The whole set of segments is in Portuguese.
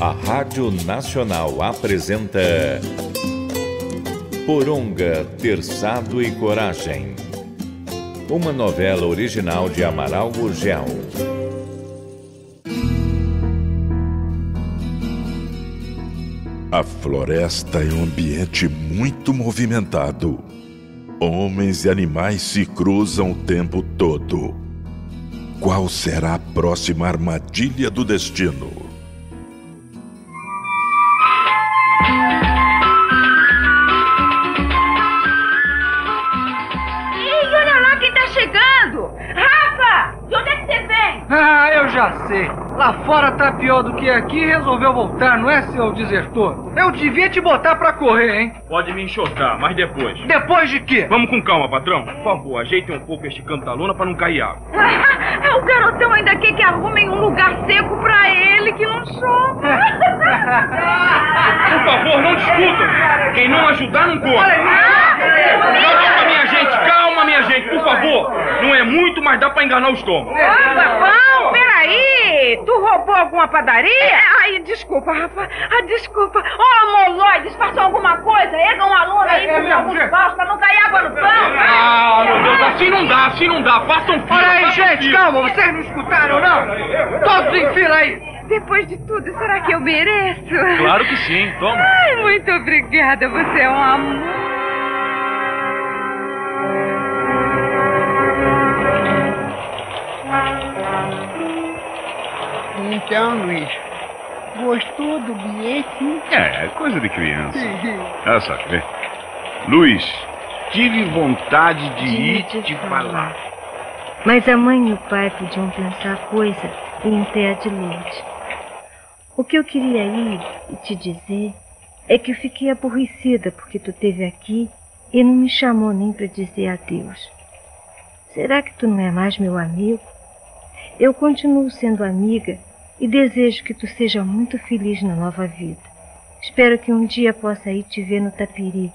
A Rádio Nacional apresenta Poronga, Terçado e Coragem. Uma novela original de Amaral Gurgel. A floresta é um ambiente muito movimentado. Homens e animais se cruzam o tempo todo. Qual será a próxima armadilha do destino? Já sei. Lá fora tá pior do que aqui e resolveu voltar, não é, seu desertor? Eu devia te botar pra correr, hein? Pode me enxotar, mas depois. Depois de quê? Vamos com calma, patrão. Por favor, ajeitem um pouco este canto da lona pra não cair água. é o garotão ainda quer que arrumem um lugar seco pra ele que não chove. Por favor, não discutam. Quem não ajudar, não corre. Calma, minha gente, calma, minha gente, por favor. Não é muito, mas dá pra enganar o estômago. Opa, peraí. Tu roubou alguma padaria? É, ai, desculpa, Rafa. Ah, desculpa. Ô, oh, moloides, façam alguma coisa. Ergam um aluno aí com é, alguns paus pra não cair água no pão. Ah, meu Deus, assim não dá, assim não dá. Façam fila. Olha aí, gente, calma. Vocês não escutaram, não? Todos em fila aí. Depois de tudo, será que eu mereço? Claro que sim, toma. Ai, muito obrigada, você é um amor. Gostou do bilhete? É, coisa de criança. Olha só, quer ver? Luiz, tive vontade de, de ir te, te falar. falar. Mas a mãe e o pai podiam pensar coisa em pé de leite. O que eu queria ir e te dizer é que eu fiquei aborrecida porque tu esteve aqui e não me chamou nem para dizer adeus. Será que tu não é mais meu amigo? Eu continuo sendo amiga e desejo que tu seja muito feliz na nova vida. Espero que um dia possa ir te ver no Tapiri.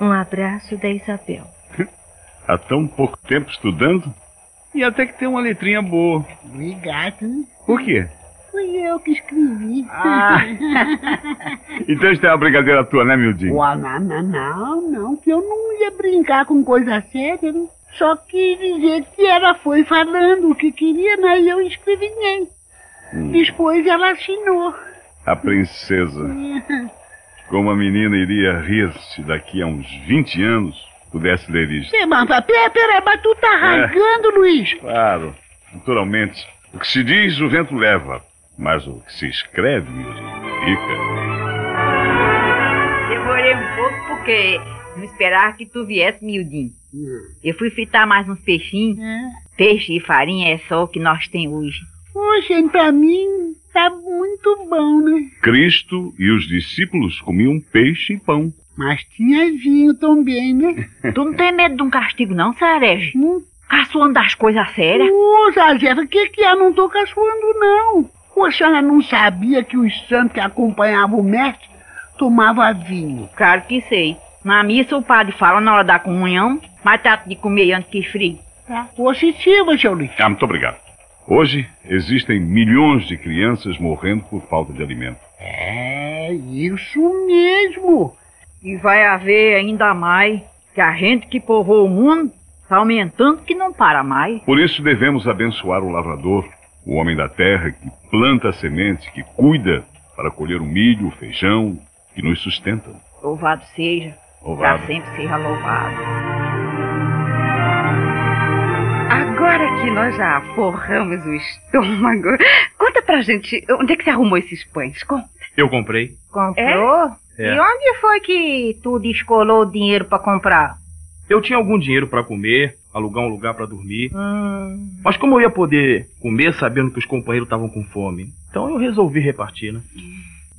Um abraço da Isabel. Há tão pouco tempo estudando e até que tem uma letrinha boa. Obrigado. Por quê? Fui eu que escrevi. Ah. então isso é uma brincadeira tua, né, Mildinho? Ué, não, não, não, não, que eu não ia brincar com coisa séria. Né? Só quis dizer que ela foi falando o que queria, né? E eu escrevi nem. Hum. Depois ela assinou. A princesa. Como a menina iria rir se daqui a uns 20 anos pudesse ler isso? É, mas pera, pera, mas tu tá é. rasgando, é. Luiz. Claro, naturalmente. O que se diz, o vento leva. Mas o que se escreve, fica. Demorei um pouco porque não esperava que tu viesse, miudinho. Hum. Eu fui fritar mais uns peixinhos. Hum. Peixe e farinha é só o que nós temos hoje. Hoje, pra mim, tá muito bom, né? Cristo e os discípulos comiam peixe e pão. Mas tinha vinho também, né? tu não tem medo de um castigo, não, Sarege? Hum? Caçoando das coisas sérias? Ô, Zazeta, o que que é? Não tô caçoando, não. A senhora não sabia que os santos que acompanhavam o mestre tomavam vinho? Claro que sei. Na missa o padre fala na hora da comunhão, mas trata de comer antes que esfrie. Tá. Positiva, seu Luiz. Ah, muito obrigado. Hoje existem milhões de crianças morrendo por falta de alimento. É, isso mesmo. E vai haver ainda mais, que a gente que povoa o mundo está aumentando que não para mais. Por isso devemos abençoar o lavrador o homem da terra que planta a semente, que cuida para colher o milho, o feijão, que nos sustentam. Louvado seja. Louvado. Para sempre seja louvado. Agora que nós já forramos o estômago, conta pra gente, onde é que você arrumou esses pães? Conta. Eu comprei. Comprou? É? E onde foi que tu descolou o dinheiro para comprar? Eu tinha algum dinheiro para comer, alugar um lugar para dormir. Hum. Mas como eu ia poder comer sabendo que os companheiros estavam com fome? Então eu resolvi repartir, né?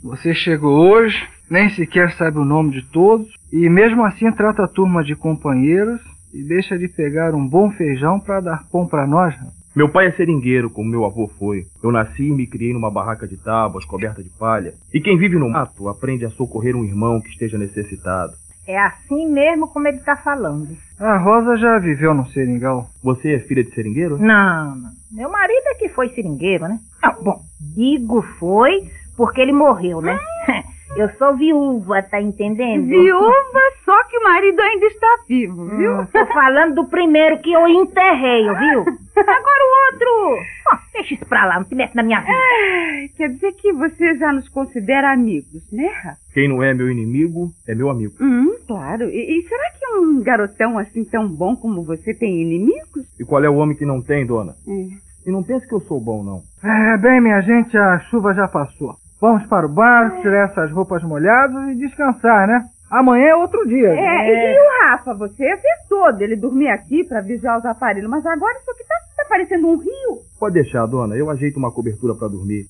Você chegou hoje, nem sequer sabe o nome de todos, e mesmo assim trata a turma de companheiros e deixa de pegar um bom feijão para dar pão para nós. Meu pai é seringueiro, como meu avô foi. Eu nasci e me criei numa barraca de tábuas coberta de palha. E quem vive no mato aprende a socorrer um irmão que esteja necessitado. É assim mesmo como ele tá falando. A Rosa já viveu no seringal. Você é filha de seringueiro? Não, não. Meu marido é que foi seringueiro, né? Ah, bom, digo foi porque ele morreu, né? Eu sou viúva, tá entendendo? Viúva, só que o marido ainda está vivo, viu? Hum, tô falando do primeiro que eu enterrei, viu? Agora o outro. Ó, deixa isso pra lá, não se mete na minha vida. Ai, quer dizer que você já nos considera amigos, né? Quem não é meu inimigo é meu amigo. Hum, claro. E, e será que um garotão assim tão bom como você tem inimigos? E qual é o homem que não tem, dona? É. E não pense que eu sou bom, não. É, bem, minha gente, a chuva já passou. Vamos para o bar, tirar essas roupas molhadas e descansar, né? Amanhã é outro dia. É, e, e o Rafa, você acertou dele dormir aqui pra vigiar os aparelhos, mas agora isso aqui tá, tá parecendo um rio. Pode deixar, dona. Eu ajeito uma cobertura pra dormir.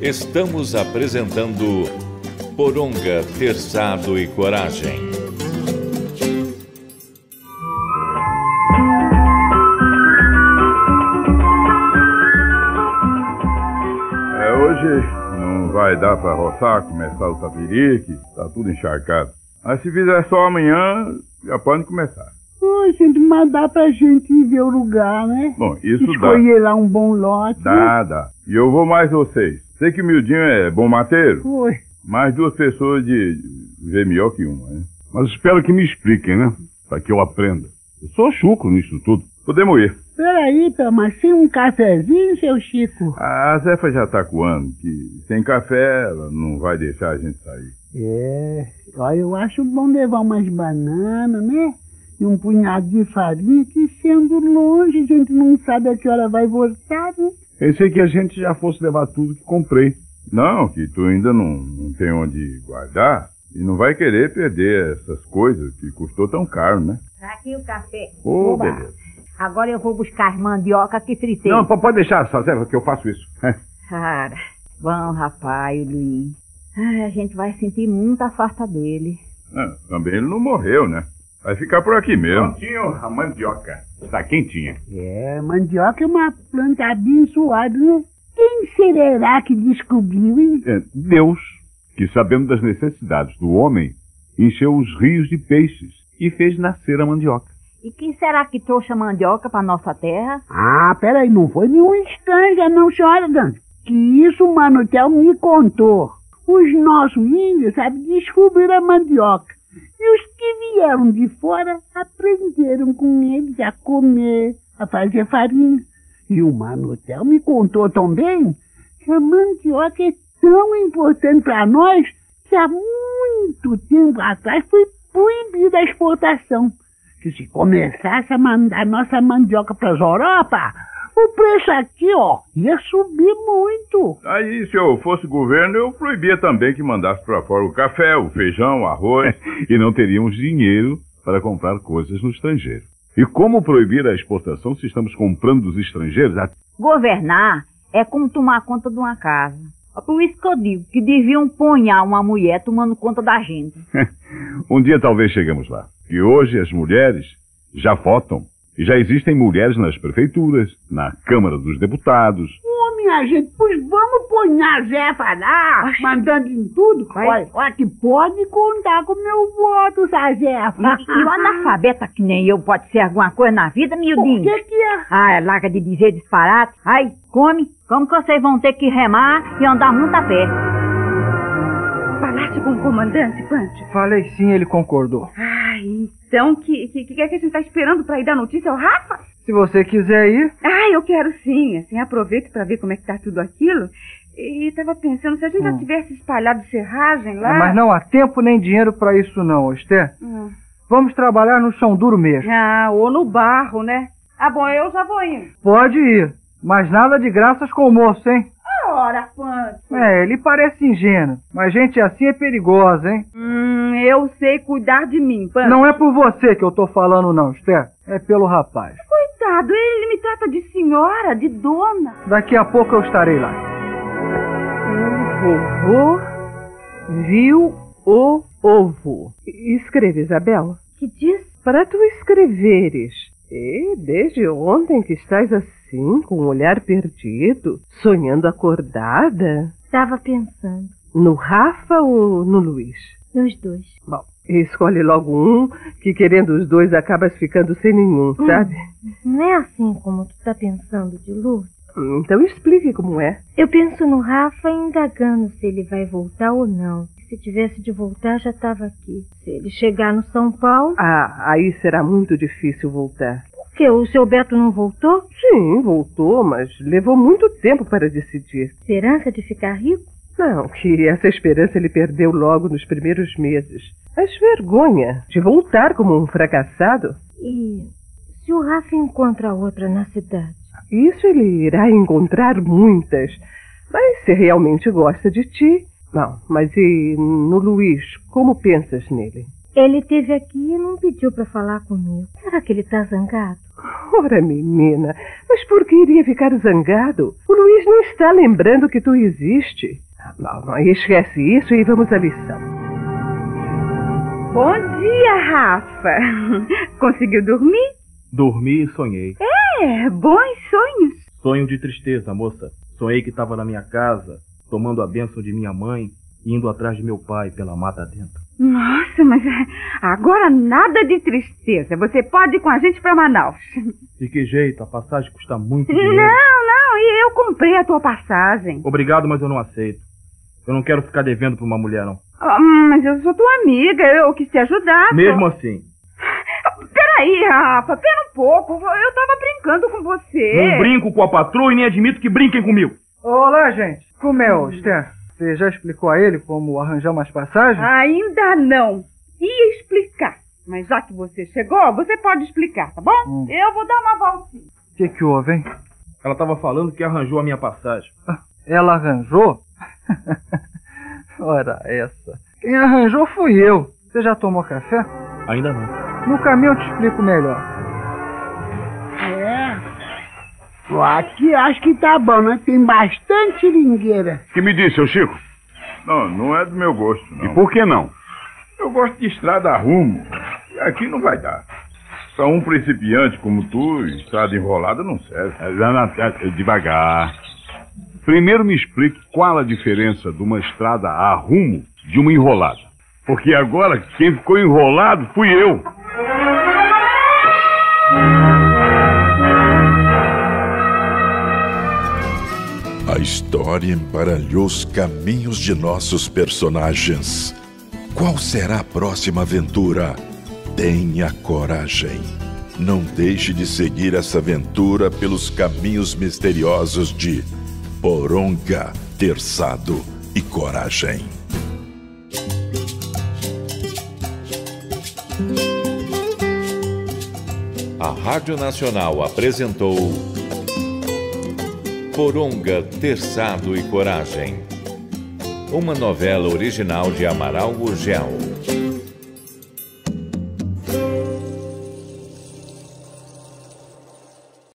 Estamos apresentando Poronga, Terçado e Coragem. Não vai dar pra roçar, começar o tapirique, tá tudo encharcado. Mas se fizer só amanhã, já pode começar. Oi, gente, mas dá pra gente ver o lugar, né? Bom, isso dá. Escolher lá um bom lote. né? Dá, dá. E eu vou mais vocês. Sei que o Mildinho é bom mateiro, Oi. mais duas pessoas de ver melhor que uma, né? Mas espero que me expliquem, né? Para que eu aprenda. Eu sou chucro nisso tudo. Podemos ir. Peraí, mas sem um cafezinho, seu Chico? A Zefa já tá coando, que sem café ela não vai deixar a gente sair. É, olha, eu acho bom levar umas bananas, né? E um punhado de farinha, que sendo longe, a gente não sabe a que hora vai voltar, né? Pensei que a gente já fosse levar tudo que comprei. Não, que tu ainda não, não tem onde guardar e não vai querer perder essas coisas que custou tão caro, né? Aqui o café. Ô, Oba. beleza. Agora eu vou buscar as mandioca que fritei. Não, po- pode deixar, Zé, que eu faço isso. Cara, bom rapaz, o. Ai, a gente vai sentir muita falta dele. Ah, também ele não morreu, né? Vai ficar por aqui mesmo. Prontinho, a mandioca. Está quentinha. É, mandioca é uma planta abençoada, né? Quem será que descobriu, hein? É, Deus, que sabendo das necessidades do homem, encheu os rios de peixes e fez nascer a mandioca. E quem será que trouxe a mandioca pra nossa terra? Ah, peraí, não foi nenhum estranho, não, senhora Dante. Que isso o Manuel me contou. Os nossos índios, sabe, descobriram a mandioca. E os que vieram de fora aprenderam com eles a comer, a fazer farinha. E o Manuel me contou também que a mandioca é tão importante para nós que há muito tempo atrás foi proibida a exportação. Que se começasse a mandar nossa mandioca para as Europa, o preço aqui, ó, ia subir muito. Aí, se eu fosse governo, eu proibia também que mandasse pra fora o café, o feijão, o arroz. e não teríamos dinheiro para comprar coisas no estrangeiro. E como proibir a exportação se estamos comprando dos estrangeiros? Ah, Governar é como tomar conta de uma casa. Por isso que eu digo que deviam ponhar uma mulher tomando conta da gente. Um dia talvez chegamos lá. E hoje as mulheres já votam. E já existem mulheres nas prefeituras, na Câmara dos Deputados. Minha gente, pois vamos pôr a Zefa lá, mandando em tudo. Olha, olha que pode contar com meu voto, Sazefa. E, e o analfabeta que nem eu pode ser alguma coisa na vida, O miudinho? que que é? Ah, larga de dizer disparate. Ai, come. Como que vocês vão ter que remar e andar muito a pé? Falaste com o comandante, Pancho? Falei sim, ele concordou. Ai, então, que, que, que é que a gente tá esperando pra ir dar notícia ao Rafa? Se você quiser ir, Ah, eu quero sim. Assim, aproveito pra ver como é que tá tudo aquilo. E tava pensando, se a gente já Hum. tivesse espalhado serragem lá... mas não há tempo nem dinheiro para isso não, Esther. Hum. Vamos trabalhar no chão duro mesmo. Ah, ou no barro, né? Ah, bom, eu já vou indo. Pode ir, mas nada de graças com o moço, hein? Ora, Pancho. É, ele parece ingênuo, mas gente assim é perigosa, hein? Hum, eu sei cuidar de mim, Pancho. Não é por você que eu tô falando não, Esther. É pelo rapaz. Coitado, ele me trata de senhora, de dona. Daqui a pouco eu estarei lá. Vovô viu o ovo. Escreve, Isabel. Que diz? Para tu escreveres E desde ontem que estás assim, com o olhar perdido, sonhando acordada? Estava pensando. No Rafa ou no Luiz? Nos dois. Bom, escolhe logo um, que querendo os dois acabas ficando sem nenhum, hum, sabe? Não é assim como tu está pensando de Lourdes? Então explique como é. Eu penso no Rafa indagando se ele vai voltar ou não. Se tivesse de voltar, já estava aqui. Se ele chegar no São Paulo. Ah, aí será muito difícil voltar. Por quê? O seu Beto não voltou? Sim, voltou, mas levou muito tempo para decidir. Esperança de ficar rico? Não, que essa esperança ele perdeu logo nos primeiros meses. Mas vergonha de voltar como um fracassado. E se o Rafa encontra outra na cidade? Isso ele irá encontrar muitas. Mas se realmente gosta de ti. Não, mas e no Luiz, como pensas nele? Ele esteve aqui e não pediu para falar comigo. Será que ele está zangado? Ora, menina, mas por que iria ficar zangado? O Luiz não está lembrando que tu existe. Não, não, esquece isso e vamos à lição. Bom dia, Rafa. Conseguiu dormir? Dormi e sonhei. É, bons sonhos. Sonho de tristeza, moça. Sonhei que estava na minha casa, tomando a bênção de minha mãe e indo atrás de meu pai pela mata dentro. Nossa, mas é, agora nada de tristeza. Você pode ir com a gente para Manaus. De que jeito? A passagem custa muito dinheiro. Não, não, e eu comprei a tua passagem. Obrigado, mas eu não aceito. Eu não quero ficar devendo para uma mulher, não. Oh, mas eu sou tua amiga, eu quis te ajudar. Mesmo assim. Peraí, Rafa, pera um pouco. Eu tava brincando com você. Não brinco com a patroa e nem admito que brinquem comigo. Olá, gente. Como é, Esther? Você já explicou a ele como arranjar umas passagens? Ainda não. Ia explicar. Mas já que você chegou, você pode explicar, tá bom? Hum. Eu vou dar uma voltinha. O que, que houve, hein? Ela tava falando que arranjou a minha passagem. Ah, ela arranjou? Ora, essa. Quem arranjou fui eu. Você já tomou café? Ainda não. No caminho eu te explico melhor. É. Aqui acho que tá bom, né? Tem bastante seringueira. que me disse, seu Chico? Não, não é do meu gosto, não. E por que não? Eu gosto de estrada a rumo. E aqui não vai dar. Pra um principiante como tu, estrada enrolada não serve. É, devagar. Primeiro me explique qual a diferença de uma estrada a rumo de uma enrolada. Porque agora quem ficou enrolado fui eu. A história embaralhou os caminhos de nossos personagens. Qual será a próxima aventura? Tenha coragem. Não deixe de seguir essa aventura pelos caminhos misteriosos de Poronga, Terçado e Coragem. Rádio Nacional apresentou Poronga, Terçado e Coragem. Uma novela original de Amaral Gurgel.